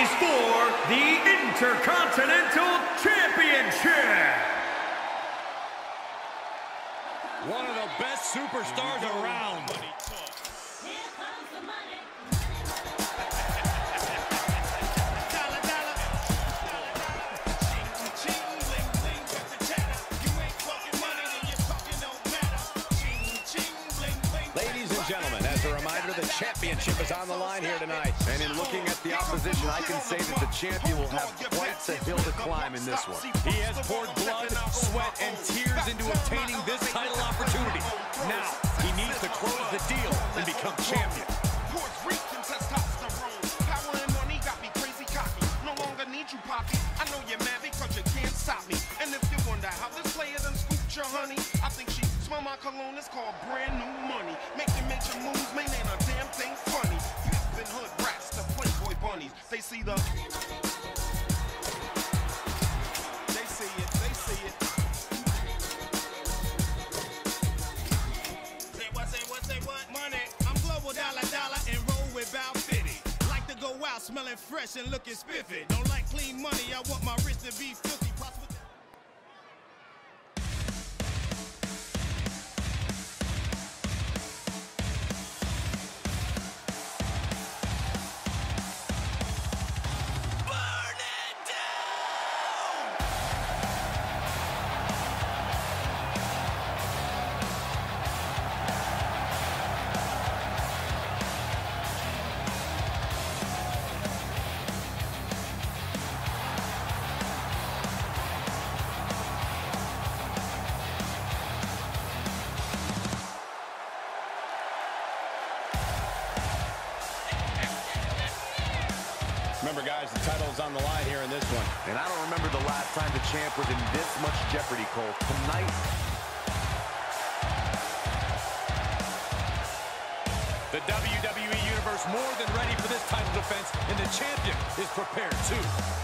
is for the Intercontinental Championship. One of the best superstars around. Championship is on the line here tonight. And in looking at the opposition, I can say that the champion will have quite the hill to climb in this one. He has poured blood, sweat, and tears into obtaining this title opportunity. Now, he needs to close the deal and become champion. I know you're mad because you can't stop me. And if you wonder how this player done scooped your honey, I think she smell my cologne. It's called brand new money. Making major moves, man, ain't a damn thing funny. Pimpin' hood rats, the playboy bunnies. They see the. They see it, they see it. Say what, say what, say what? Money. I'm global dollar dollar and roll with Val Fitty. Like to go out smelling fresh and looking spiffy. Don't like clean money, I want my wrist to be filthy. Jeopardy, Cole. Tonight, The WWE Universe more than ready for this title defense, and the champion is prepared too.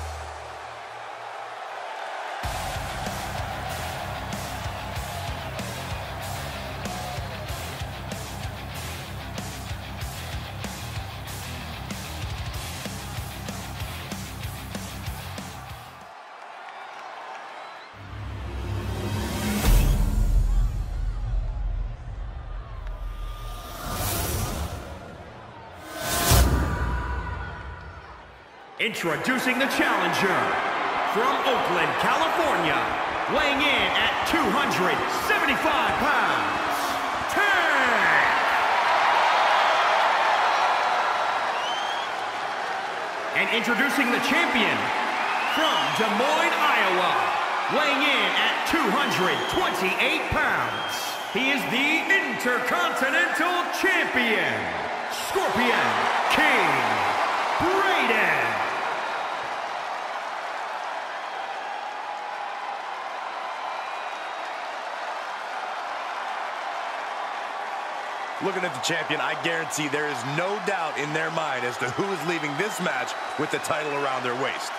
Introducing the challenger from Oakland, California, weighing in at 275 pounds, Tank! And introducing the champion from Des Moines, Iowa, weighing in at 228 pounds. He is the Intercontinental Champion, Scorpion King Brayden. Looking at the champion, I guarantee there is no doubt in their mind as to who is leaving this match with the title around their waist.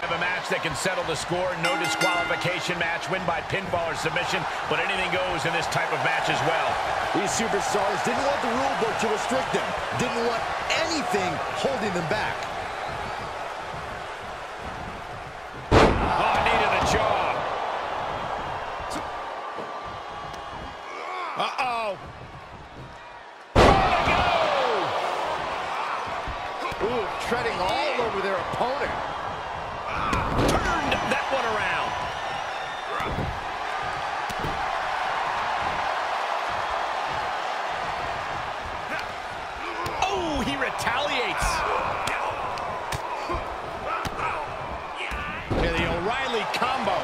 Have a match that can settle the score, no disqualification match, win by pinfall or submission, but anything goes in this type of match as well. These superstars didn't want the rule book to restrict them, didn't want anything holding them back. Oh, knee to the jaw. Uh-oh. Ooh, treading all over their opponent. Turned that one around. Oh, he retaliates. Yeah, the O'Reilly combo.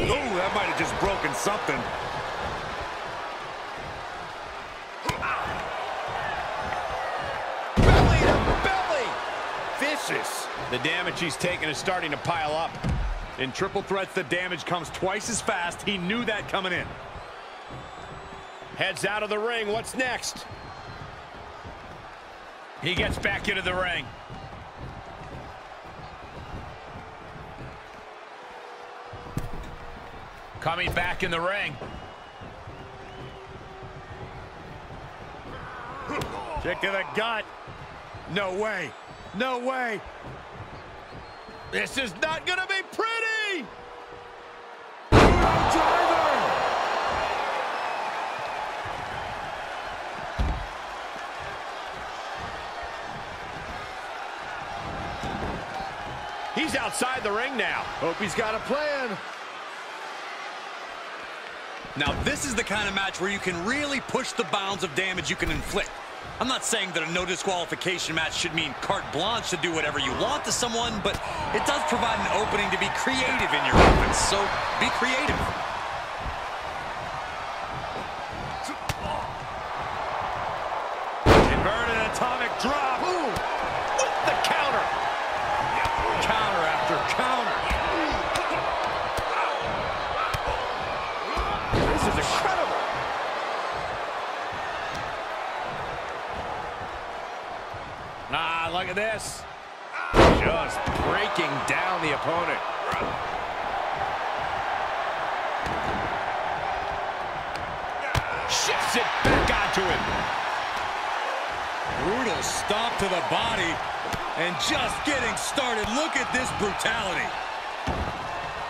Ooh, that might have just broken something. Belly to belly. Vicious. The damage he's taken is starting to pile up. In triple threats, the damage comes twice as fast. He knew that coming in. Heads out of the ring. What's next? He gets back into the ring. Coming back in the ring. Kick to the gut. No way. No way. This is not going to be pretty! He's outside the ring now. Hope he's got a plan. Now, this is the kind of match where you can really push the bounds of damage you can inflict. I'm not saying that a no disqualification match should mean carte blanche to do whatever you want to someone, but it does provide an opening to be creative in your offense, so be creative. Look at this. Just breaking down the opponent. Shifts it back onto him. Brutal stomp to the body, and just getting started. Look at this brutality.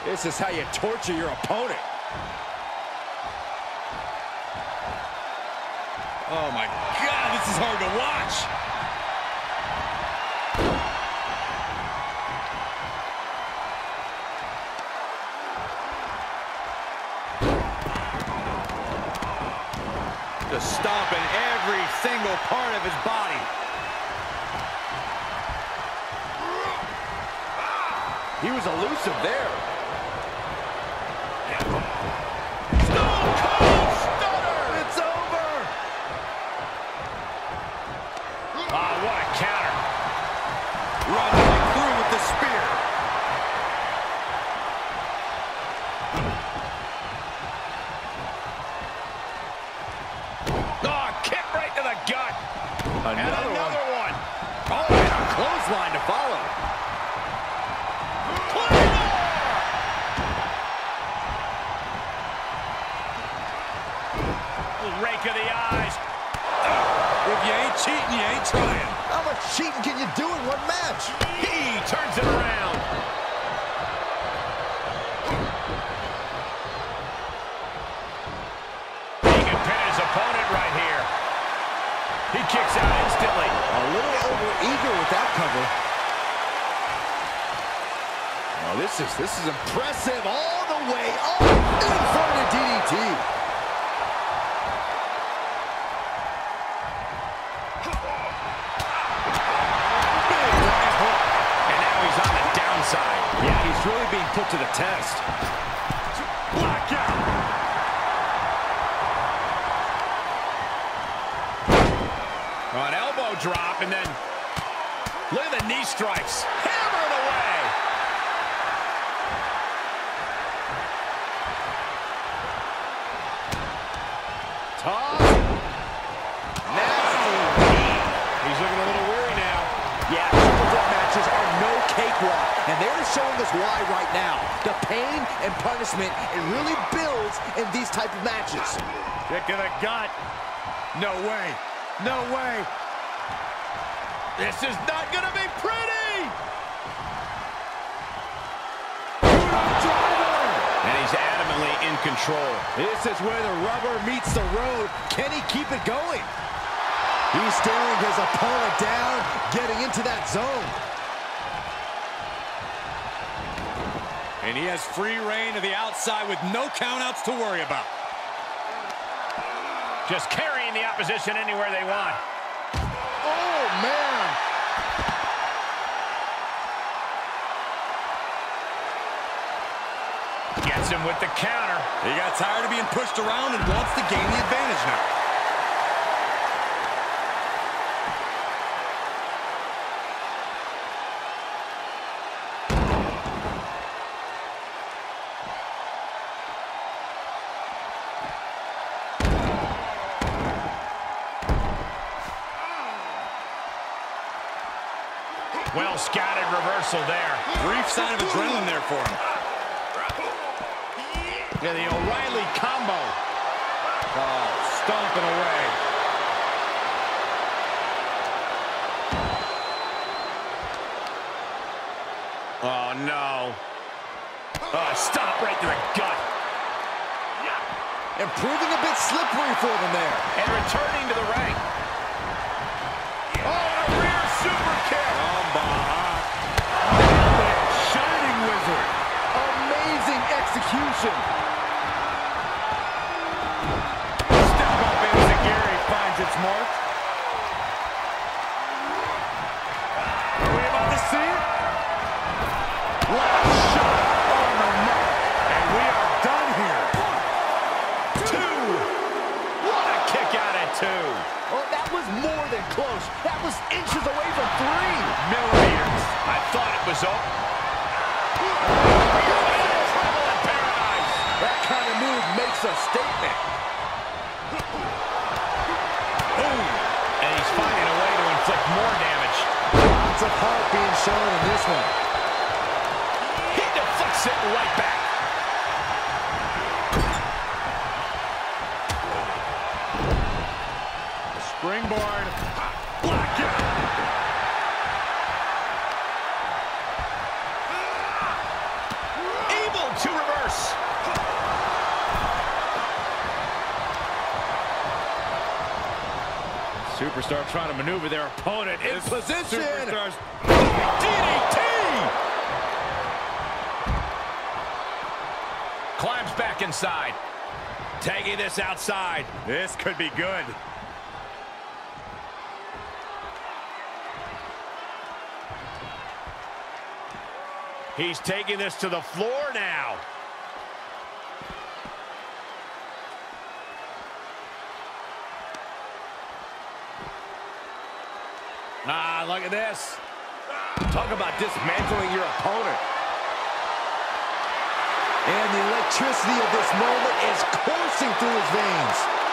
This is how you torture your opponent. Oh my God, this is hard to watch. Every single part of his body. He was elusive there. A clothesline to follow. Rake of the eyes. If you ain't cheating, you ain't trying. How much cheating can you do in one match? He turns it around. He can pin his opponent right here. He kicks out instantly. A little over eager with that cover. Oh, this is this is impressive all the way up. Inverted DDT. And now he's on the downside. Yeah, he's really being put to the test. Blackout. An elbow drop, and then look at the knee strikes. And they're showing us why right now. The pain and punishment, it really builds in these type of matches. Kick to the gut. No way. No way. This is not going to be pretty! And he's adamantly in control. This is where the rubber meets the road. Can he keep it going? He's staring his opponent down, getting into that zone. And he has free rein to the outside with no countouts to worry about. Just carrying the opposition anywhere they want. Oh, man. Gets him with the counter. He got tired of being pushed around and wants to gain the advantage now. That was inches away from three. Millimeters. I thought it was over. Trouble in paradise. That kind of move makes a statement. Boom. And he's finding a way to inflict more damage. Lots of heart being shown in this one. He deflects it right back. Springboard. Superstar trying to maneuver their opponent in position. Superstars. DDT! Climbs back inside. Tagging this outside. This could be good. He's taking this to the floor now. Ah, look at this. Talk about dismantling your opponent. And the electricity of this moment is coursing through his veins.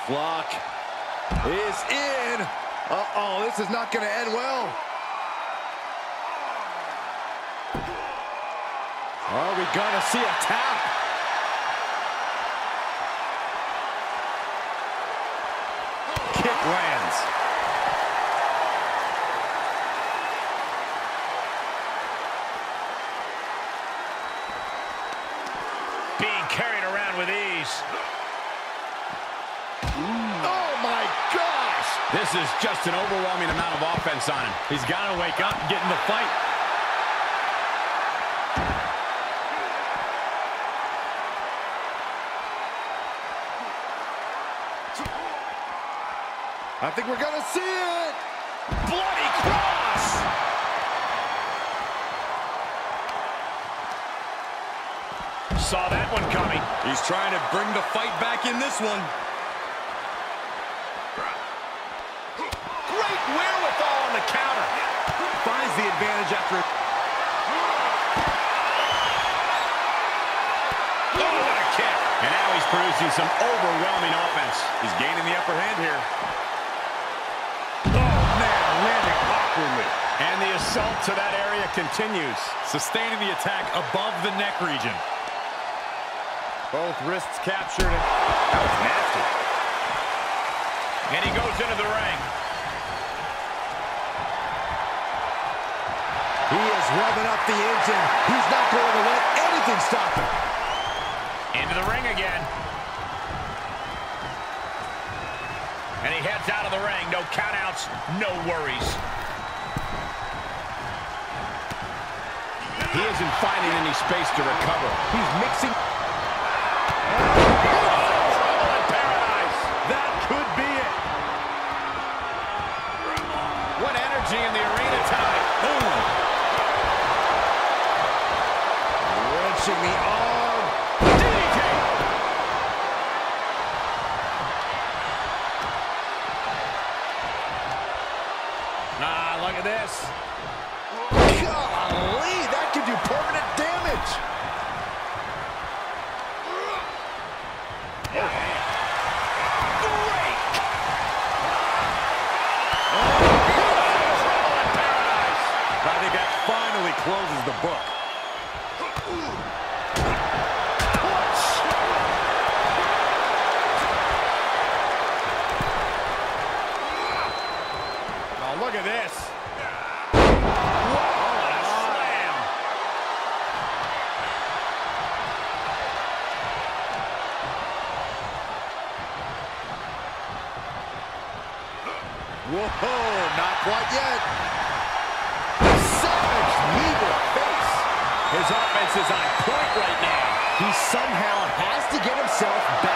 Death lock is in. Uh-oh, this is not going to end well. Are we going to see a tap? Kick lands. Being carried around with ease. This is just an overwhelming amount of offense on him. He's got to wake up and get in the fight. I think we're going to see it. Bloody cross! Saw that one coming. He's trying to bring the fight back in this one. the advantage after it. Oh, what a kick. And now he's producing some overwhelming offense. He's gaining the upper hand here. Oh, man, landing awkwardly. And the assault to that area continues. Sustaining the attack above the neck region. Both wrists captured. That was nasty. And he goes into the ring. He is revving up the engine. He's not going to let anything stop him. Into the ring again. And he heads out of the ring. No countouts, no worries. He isn't finding any space to recover. He's mixing. Trouble in paradise. That could be it. What energy in the arena tonight. Boom. Wrenching oh, the arm. DDT. Ah, look at this. Golly, that could do permanent damage. I think that finally closes the book. Oh, look at this. What a slam. Whoa, not quite yet. Savage knee to the face. His offense is on point right now. He somehow to back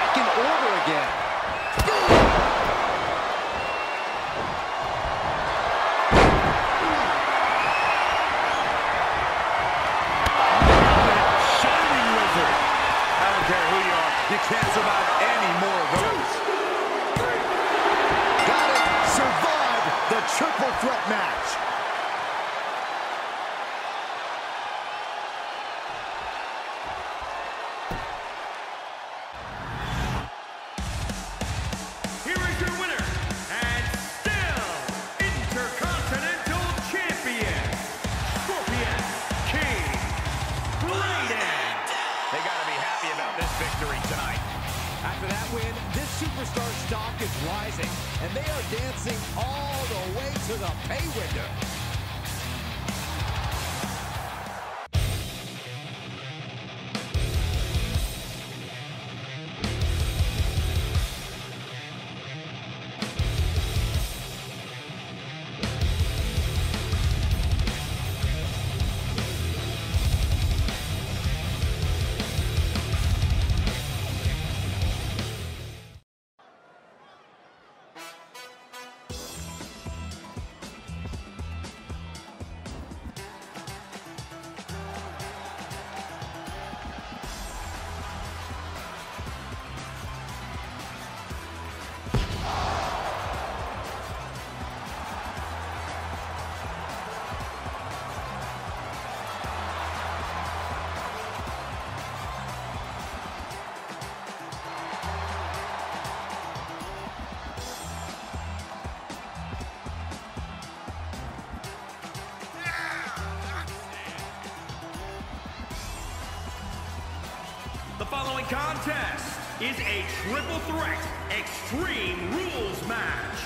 following contest is a triple threat extreme rules match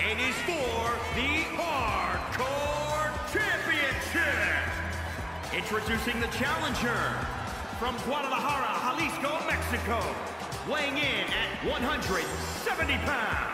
and is for the Hardcore Championship. Introducing the challenger from Guadalajara, Jalisco, Mexico, weighing in at 170 pounds,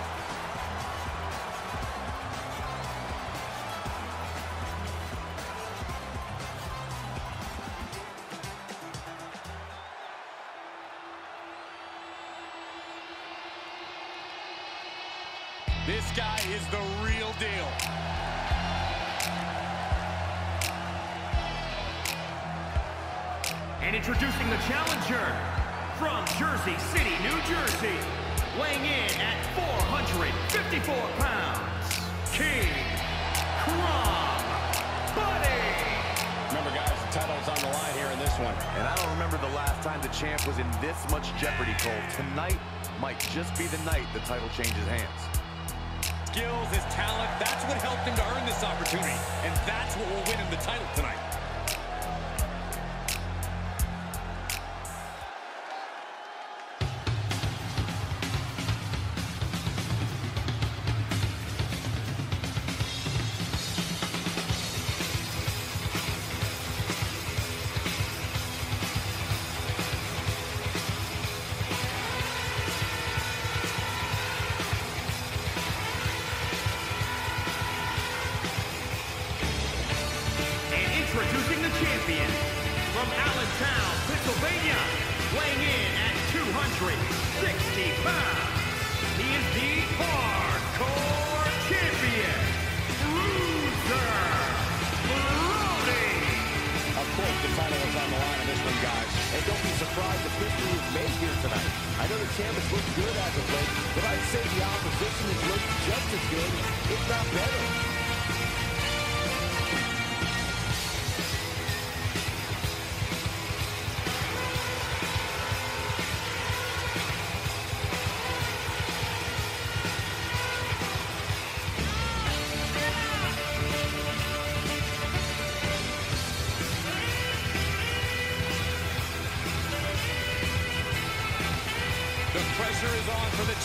Title's on the line here in this one. And I don't remember the last time the champ was in this much jeopardy, Cole. Tonight might just be the night the title changes hands. Skills, his talent, that's what helped him to earn this opportunity. And that's what will win him the title tonight.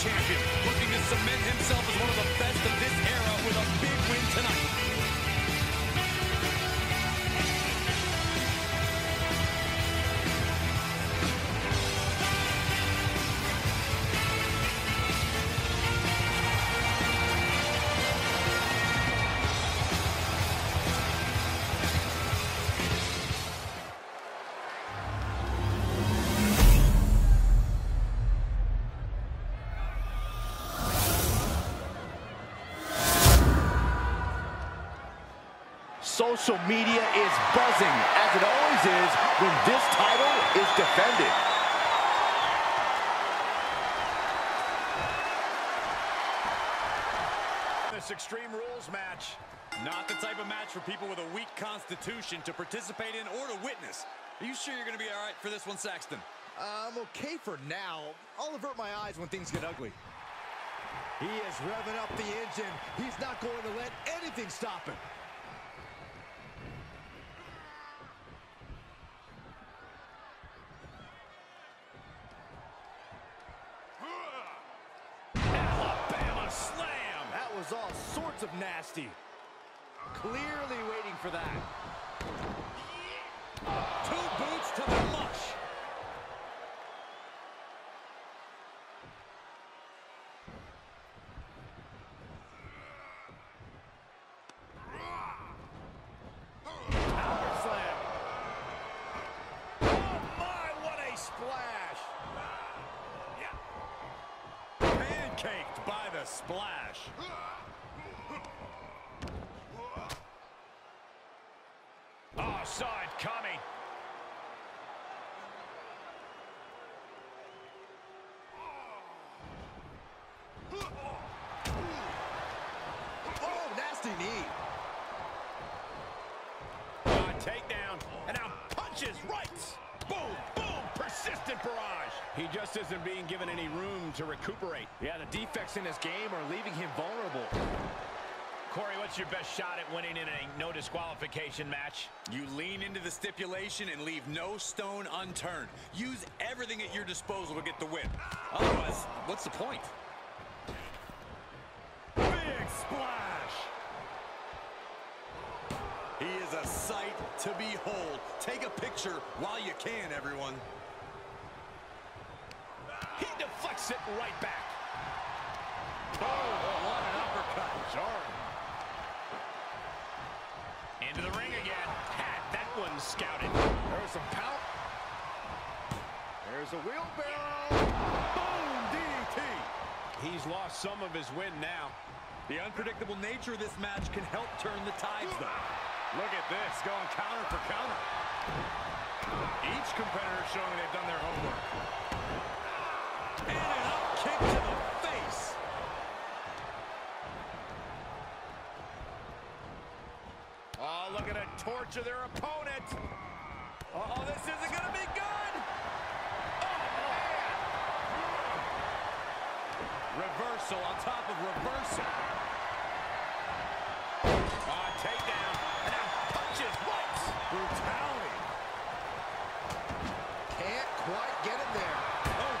Champion, looking to cement himself as one of the best of this era with a big win tonight. Social media is buzzing, as it always is when this title is defended. This Extreme Rules match. Not the type of match for people with a weak constitution to participate in or to witness. Are you sure you're going to be all right for this one, Saxton? I'm okay for now. I'll avert my eyes when things get ugly. He is revving up the engine. He's not going to let anything stop him. Was all sorts of nasty. Clearly waiting for that. Two boots to the mush. Power slam. Oh, my, what a splash. Pancaked by the splash. Ah, Saw it coming. Oh, nasty knee. Uh, takedown. And now punches right. Boom, boom, persistent barrage. He just isn't being given any room to recuperate. Yeah, the defects in his game are leaving him vulnerable. Corey, what's your best shot at winning in a no disqualification match? You lean into the stipulation and leave no stone unturned. Use everything at your disposal to get the win. Otherwise, what's the point? Big splash. He is a sight to behold. Take a picture while you can, everyone. He deflects it right back. Oh, what an uppercut. Jarring. Into the ring again. Had that one scouted. There's some power. There's a wheelbarrow. Boom, DDT. He's lost some of his wind now. The unpredictable nature of this match can help turn the tides, though. Look at this, going counter for counter. Each competitor showing they've done their homework. And an up kick to the face. Oh, look at it torture their opponent. Uh oh this isn't going to be good. Oh, Reversal on top of reversal. Uh, takedown. And now punches right. Brutality. Can't quite get him there. Oh.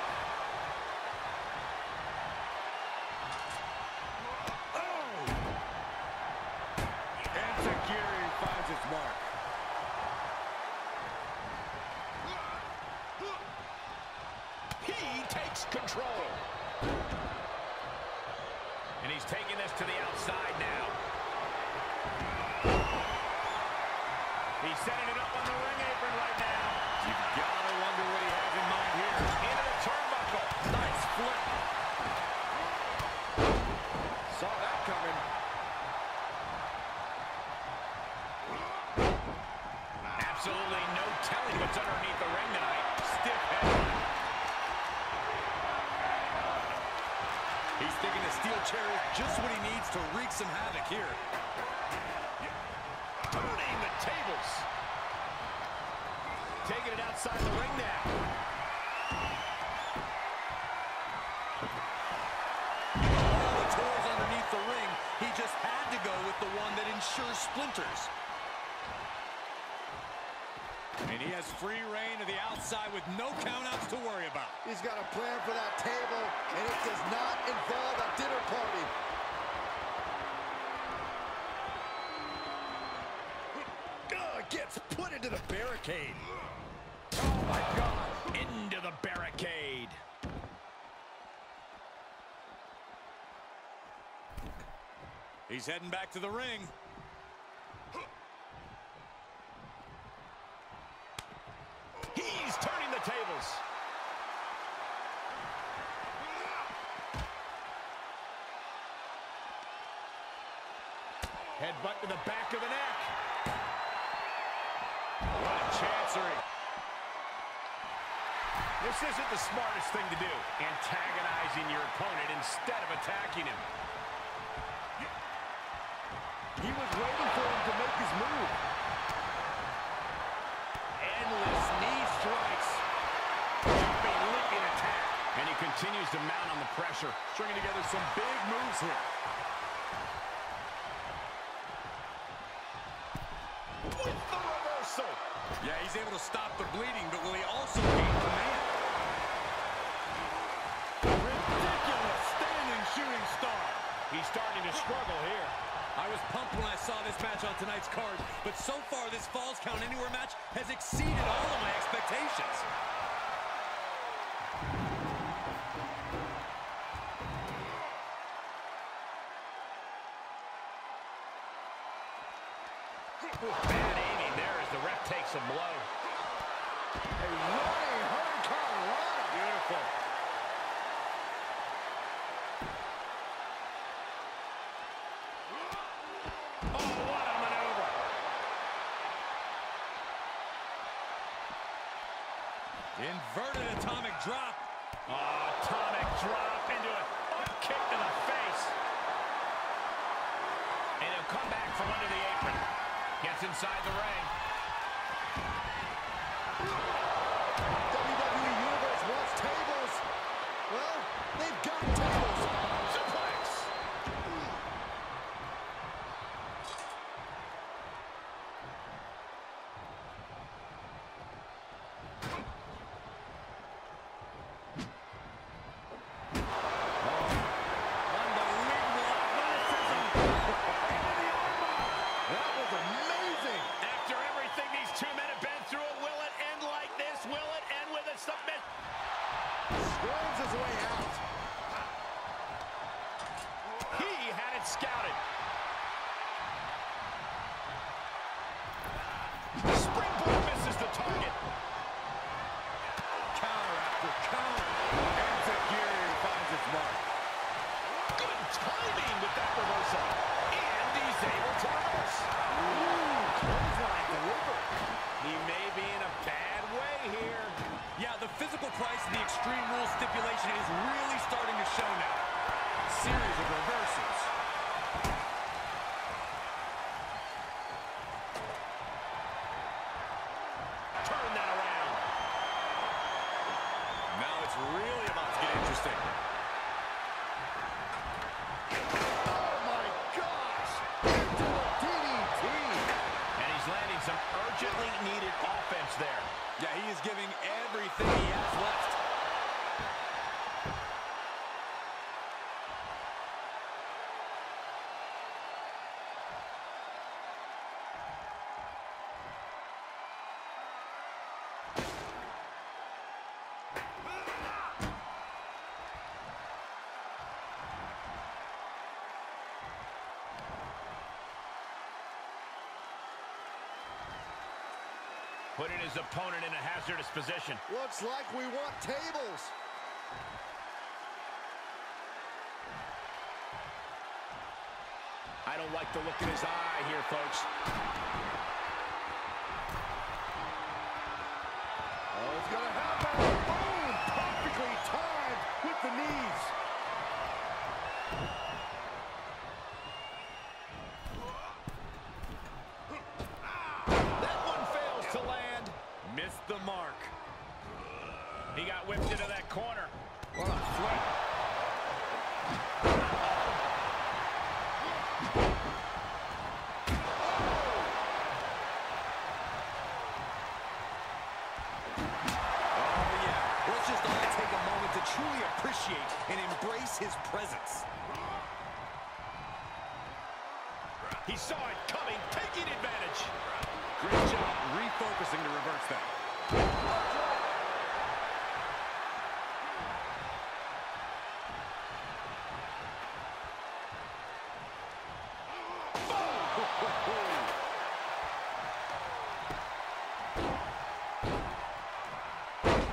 Oh. And Takiri finds its mark. He takes control. And he's taking this to the outside now. He's setting it up on the ring apron right now. You've got to wonder what he has in mind here. Into the turnbuckle. Nice flip. Saw that coming. Absolutely no telling what's underneath the ring tonight. Stiff head. He's thinking the steel chair is just what he needs to wreak some havoc here. Turning the tables. Taking it outside the ring now. All the toys underneath the ring, he just had to go with the one that ensures splinters. And he has free rein to the outside with no countouts to worry about. He's got a plan for that table, and it does not involve a dinner party. Ugh, gets put into the barricade. Oh, my God. Into the barricade. He's heading back to the ring. He's turning the tables. Headbutt to the back of the neck. What a chancery. This isn't the smartest thing to do, antagonizing your opponent instead of attacking him. He was waiting for him to make his move. Endless knee strikes. Jumping, leaping attack. And he continues to mount on the pressure, stringing together some big moves here. With the reversal. Yeah, he's able to stop the bleeding, but will he also gain command? Star. He's starting to struggle here. I was pumped when I saw this match on tonight's card, but so far this Falls Count Anywhere match has exceeded all of my expectations. Bad aiming there as the ref takes a blow. A running hurricanrana. Beautiful. Oh, what a maneuver. Inverted atomic drop. Oh, atomic drop into it. Up kick to the face. And he'll come back from under the apron. Gets inside the ring. mark. Good timing with that reversal. And he's able to uh, reverse. He may be in a bad way here. Yeah, the physical price of the Extreme Rules stipulation is really starting to show now. Series of reversals. Putting his opponent in a hazardous position. Looks like we want tables. I don't like the look in his eye here, folks. Oh, it's gonna happen. Boom! Perfectly timed with the knees. That one fails to land. Missed the mark. He got whipped into that corner. What a flip. Oh, yeah. Let's just all take a moment to truly appreciate and embrace his presence. He saw it coming, taking advantage. Great job refocusing to reverse that.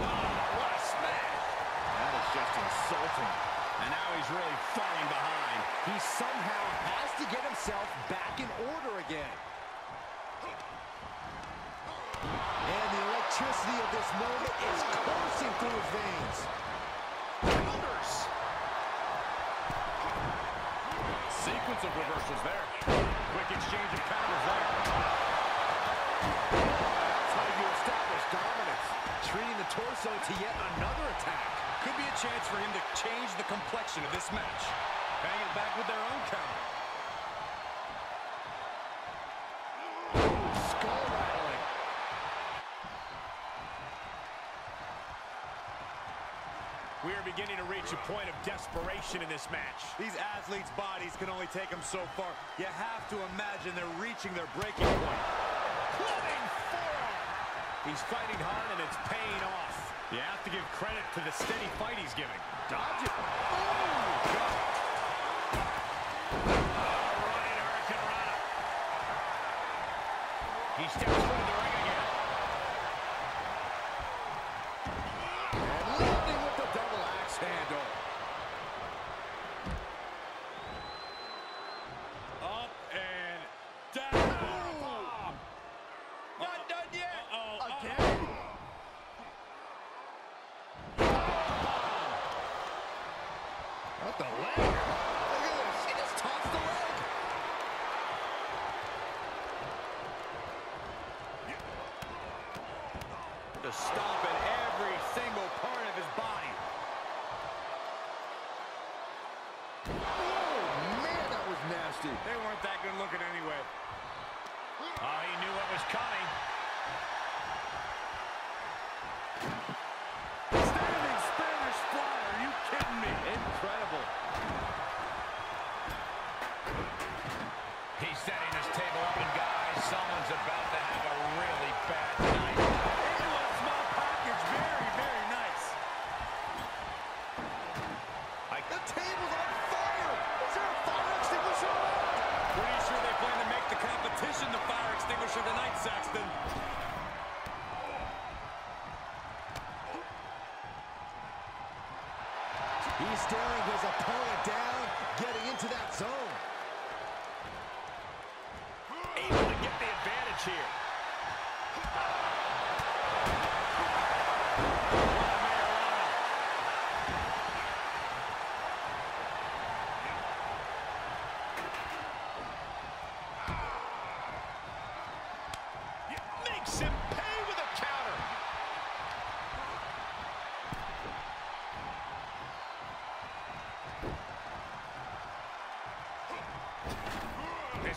What a smash. That is just insulting. And now he's really falling behind. He somehow has to get himself back in order again. And the electricity of this moment is coursing through his veins. Counters. Sequence of reversals there. Quick exchange of counters there. That's how you establish dominance. Treating the torso to yet another attack. Could be a chance for him to change the complexion of this match. Hanging back with their own counter. We are beginning to reach a point of desperation in this match. These athletes' bodies can only take them so far. You have to imagine they're reaching their breaking point. Clubbing forearm. He's fighting hard and it's paying off. You have to give credit to the steady fight he's giving. Dodge it. Oh, hurricanrana. He steps toward the ring again. And landing with the double axe handle. Up and down. Not done yet. Uh-oh. Again? What the leg? Look at this. She just tossed the leg. To stop at every single part of his body. Oh, man, that was nasty. They weren't that good looking anyway. Oh, he knew what was coming. Standing Spanish fly. Are you kidding me? Incredible. He's setting his table up, and guys, someone's about to have a really bad night. Into a small package. Very, very nice. The table's on fire. Is there a fire extinguisher around? Pretty sure they plan to make the competition the extinguisher tonight, Saxton. He's staring his opponent down, getting into that zone. Able to get the advantage here.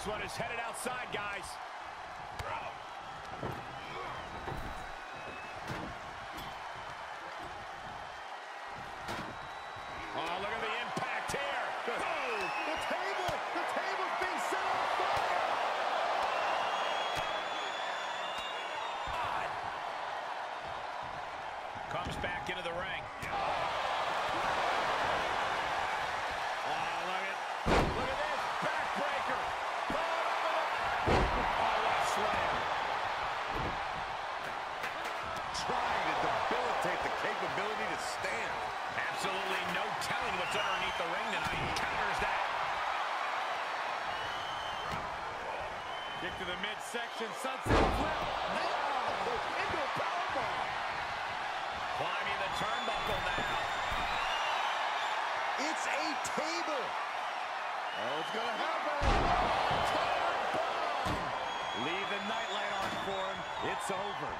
What a is headed outside, guys. Oh, look at the impact here. Oh, the table! The table's being set on fire! Comes back into the ring. Oh, look at, look at this. Backbreaker. Oh, what a slam. Trying to debilitate the capability to stand. Absolutely no telling what's underneath the ring tonight. Counters that. Kick to the midsection. Sunset flip. Oh, into a powerbomb! Climbing the turnbuckle now. It's a table! Oh, it's gonna happen! Leave the nightlight on for him. It's over.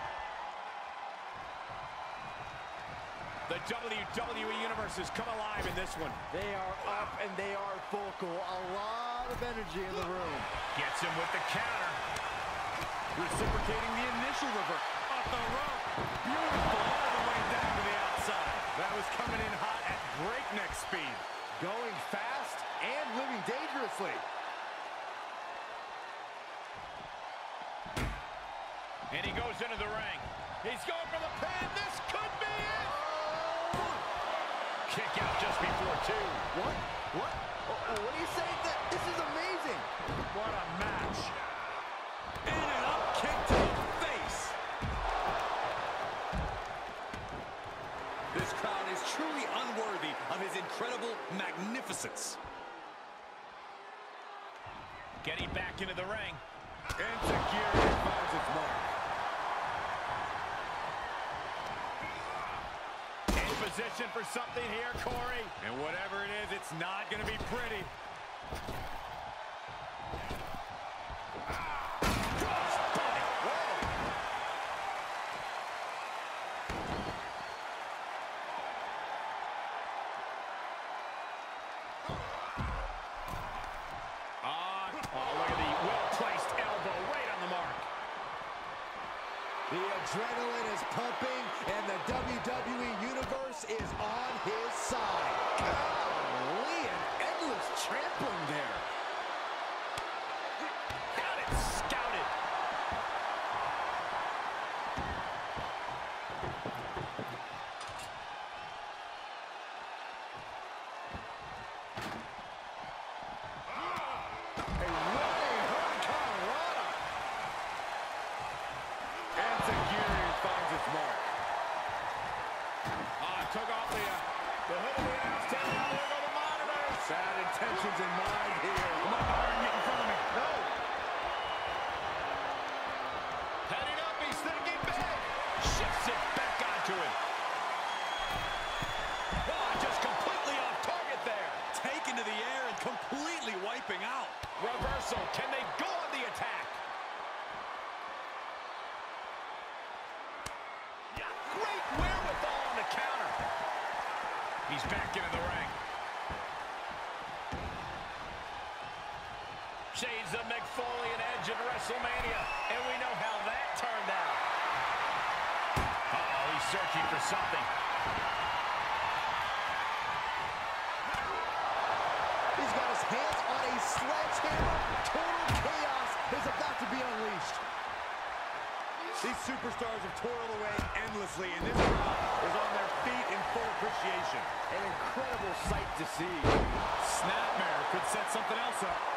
The WWE Universe has come alive in this one. They are up and they are vocal. A lot of energy in the room. Gets him with the counter. Reciprocating the initial reverse. Off the rope. Beautiful all the way down to the outside. That was coming in hot at breakneck speed. Going fast and living dangerously. And he goes into the ring. He's going for the Kick out just before two. What? What? Oh, oh, what are you? That This is amazing. What a match. And an up kick to the face. This crowd is truly unworthy of his incredible magnificence. Getting back into the ring. Insecurity finds its mark. In position for something here, Corey. And whatever it is, it's not going to be pretty. Oh, look at the well-placed elbow right on the mark. The adrenaline is pumping and the WWE Universe is on his side. Golly, an endless trampling there. Got it scouted. Insecurity finds its mark. Ah, took off the, uh, the hood of the announce table. Now there go the monitors. Bad intentions in mind here. Come on, Byron, get in front of me. No. Heading up, he's thinking big. Shifts it back onto him. Oh, just completely off target there. Taken to the air and completely wiping out. Reversal. Can they go on the attack? Great wherewithal on the counter. He's back into the ring. Shades of Mick Foley and Edge at WrestleMania. And we know how that turned out. Uh-oh, he's searching for something. He's got his hands on a sledgehammer. Total chaos is about to be unleashed. These superstars have toiled away endlessly, and this crowd is on their feet in full appreciation. An incredible sight to see. Snapmare could set something else up.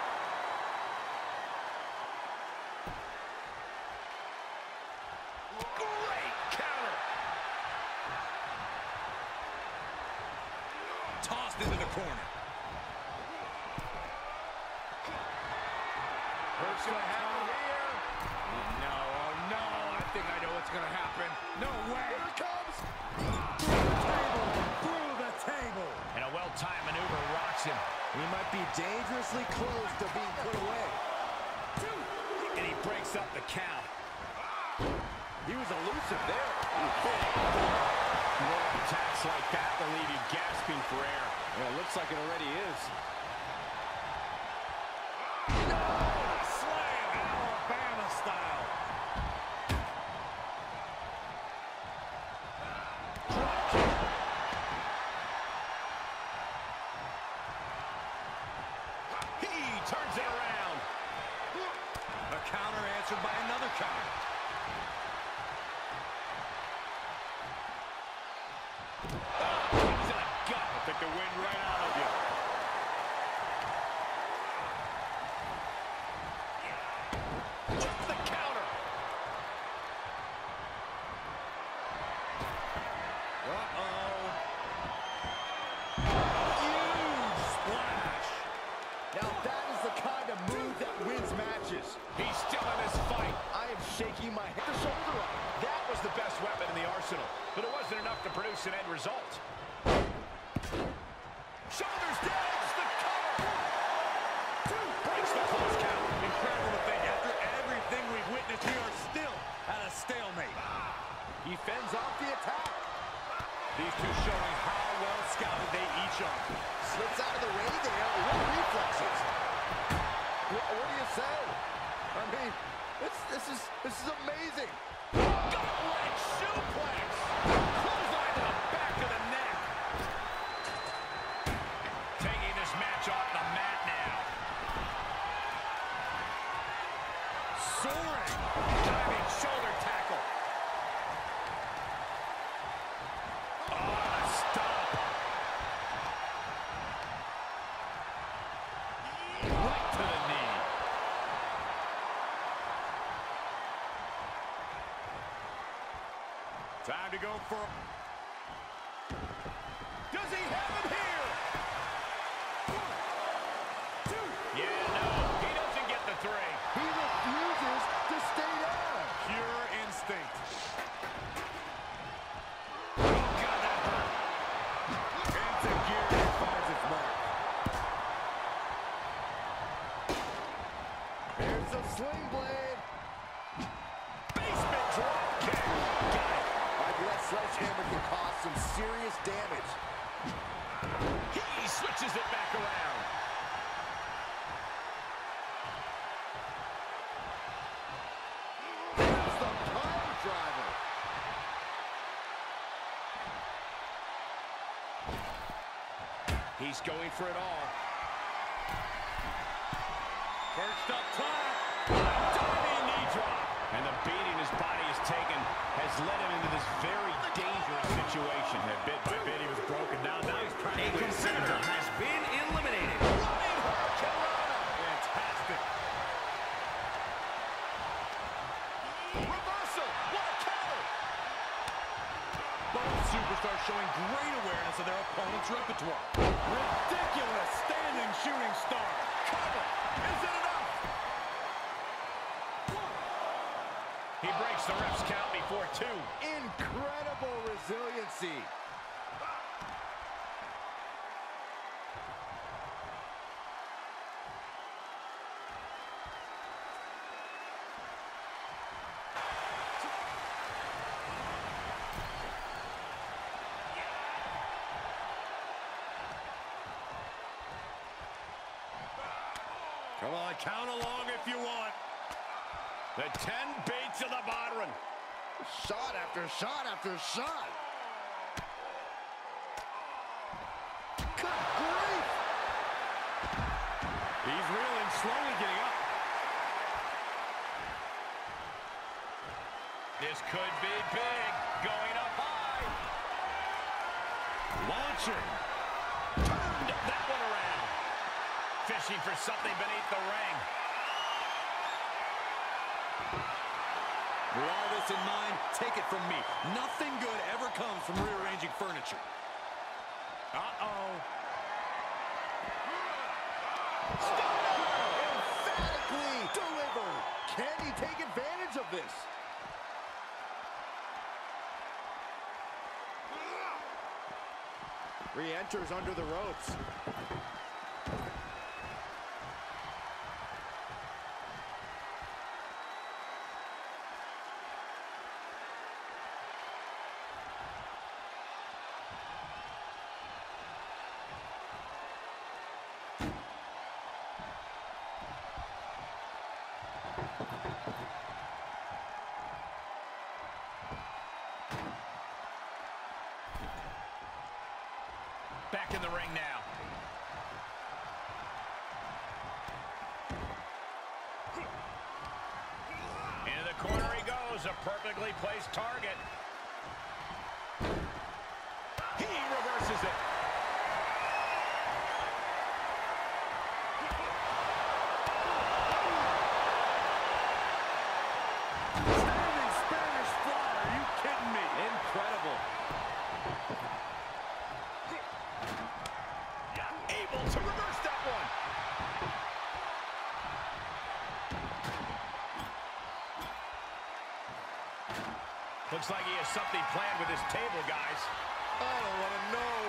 Shaking my head. The shoulder up. That was the best weapon in the arsenal, but it wasn't enough to produce an end result. Shoulders down, the cover. Breaks the close count. Incredible to. After everything we've witnessed, we are still at a stalemate. He fends off the attack. These two showing how well scouted they each are. Slips out of the way there. What reflexes? What, what do you say? This, this is this is amazing. Gut-wrench suplex. Clothesline to the back of the neck. Taking this match off the mat now. Soaring. Diving shoulder tackle. Oh, the stomp. Right to the knee. Time to go for... Does he have it here? One, two. Yeah, no, he doesn't get the three. He refuses to stay down. Pure instinct. Oh, God, that hurt. Insecurity finds its mark. Here's the sling blade. Sledgehammer can cause some serious damage. He switches it back around. There's the power driver. He's going for it all. Perched up top. Diving knee drop. And the beating his body has taken has led him into this very situation. And bit by bit, he was broken down. Now he's A practically competitor has been eliminated. Fantastic. Reversal. What a counter. Both superstars showing great awareness of their opponent's repertoire. Ridiculous standing shooting star. Cover. Is it enough? He breaks the ref's count before two. Incredible resiliency. Come on, count along if you want. The 10 baits of the Bodhrán. Shot after shot after shot. Good grief. He's reeling, slowly getting up. This could be big. Going up high. Launching. Turned that one around. Fishing for something beneath the ring. With all this in mind, take it from me. Nothing good ever comes from rearranging furniture. Uh-oh. Emphatically delivered. Can he take advantage of this? Re-enters under the ropes. Back in the ring now. Into the corner goes, a perfectly placed target. He reverses Looks like he has something planned with his table, guys. Oh, I don't want to know.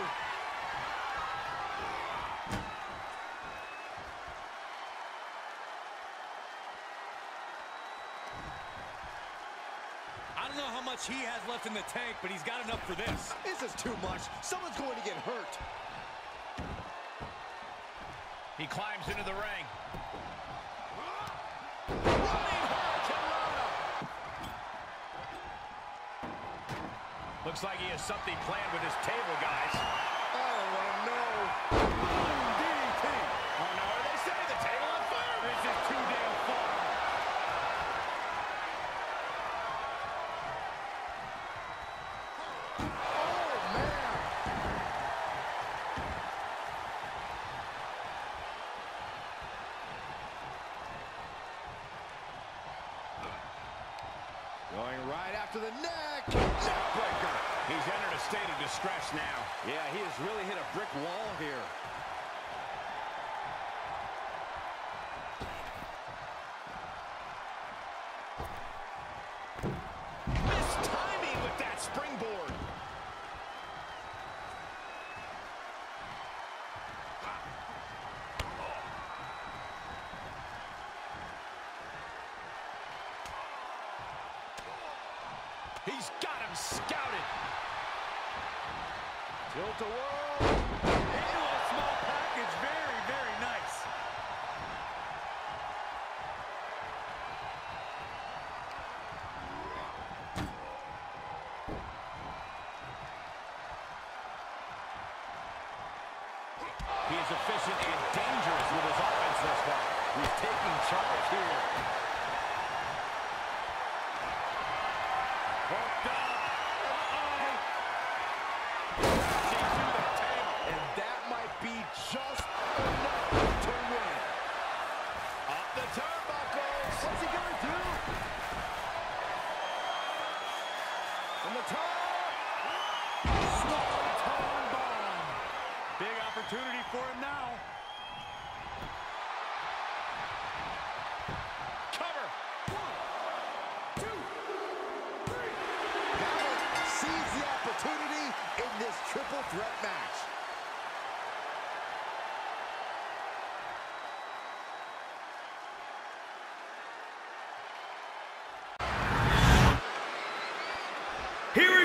I don't know how much he has left in the tank, but he's got enough for this. This is too much. Someone's going to get hurt. He climbs into the ring. Looks like he has something planned with his table, guys. I don't want to know. DDT. Oh, no, are they setting the table on fire? This is too damn far. Oh, man. Going right after the neck. Neckbreaker. He's entered a state of distress now. Yeah, he has really hit a brick wall here. Missed timing with that springboard. He's got him scouted. Tilt-a-whirl.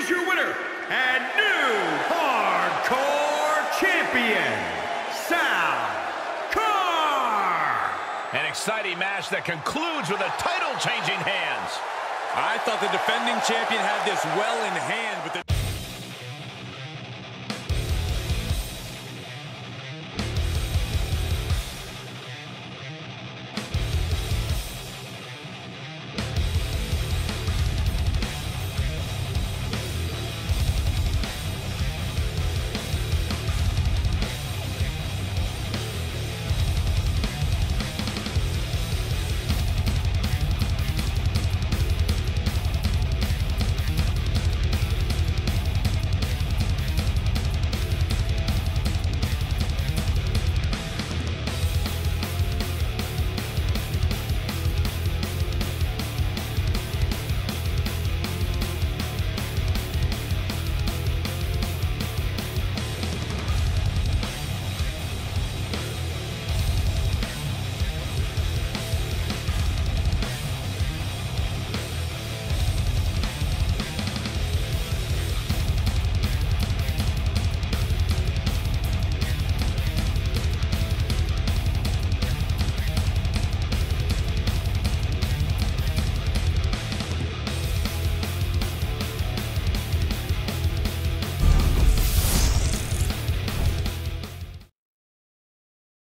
Is your winner and new Hardcore Champion, Sal Carr. An exciting match that concludes with a title changing hands. I thought the defending champion had this well in hand, but the...